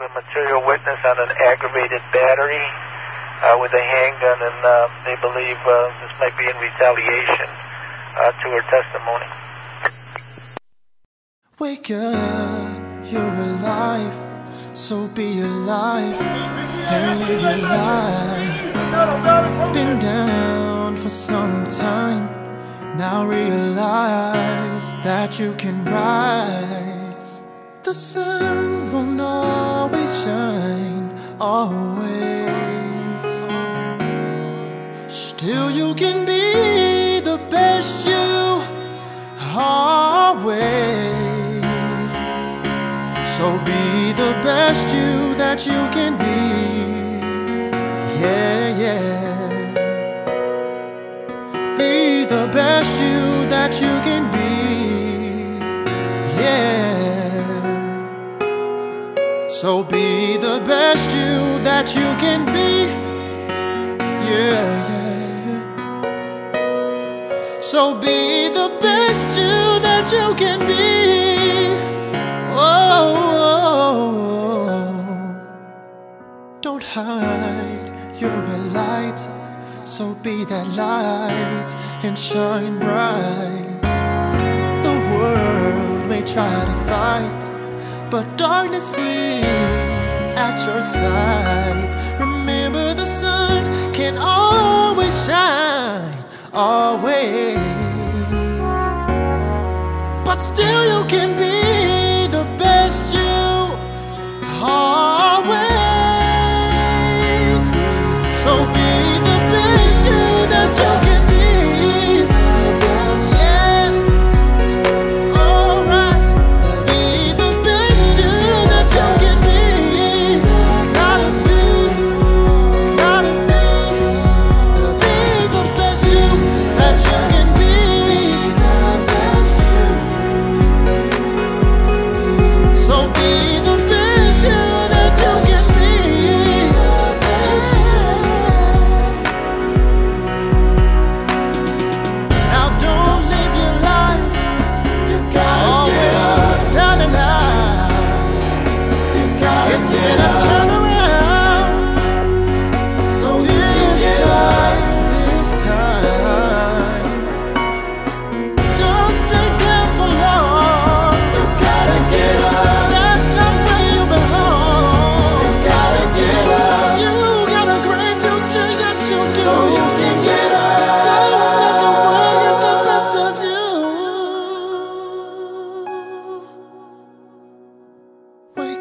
a material witness on an aggravated battery uh, with a handgun, and uh, they believe uh, this might be in retaliation uh, to her testimony. Wake up, you're alive, so be alive and live your life. Been down for some time, now realize that you can rise. The sun always. Still, you can be the best you always. So be the best you that you can be. Yeah, yeah. Be the best you that you can be. Yeah. So be the best you that you can be. Yeah, yeah. So be the best you that you can be. Oh, don't hide, you're a light. So be that light and shine bright. The world may try to fight, but darkness flees at your side. Remember, the sun can always shine, always. But still, you can be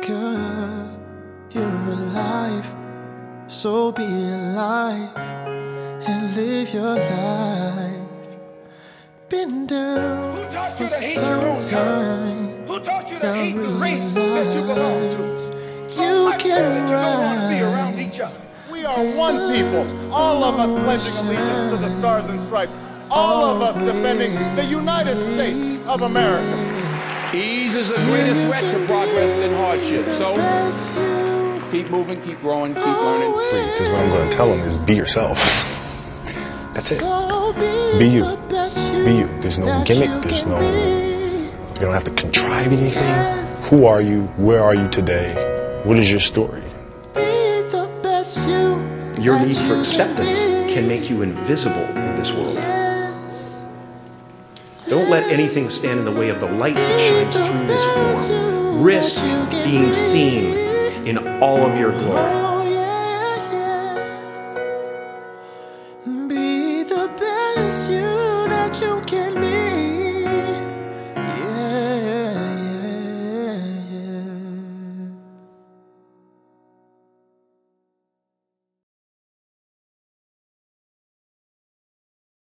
Wake up, you're alive. So be alive and live your life. Been down taught you for to hate your some time. Who taught you to hate the race that you belong to? You can that you don't want to be around each rise. other. We are one people, all of us pledging allegiance to the stars and stripes, all of us defending the United States of America. Ease is the greatest threat to progress than hardship. So keep moving, keep growing, keep learning. Because what I'm going to tell them is be yourself. That's it. Be you. Be you. There's no gimmick, there's no- You don't have to contrive anything. Who are you? Where are you today? What is your story? Be the best you Your need for acceptance be. can make you invisible in this world. Don't let anything stand in the way of the light that shines through this form. Risk being seen in all of your glory. Be the best you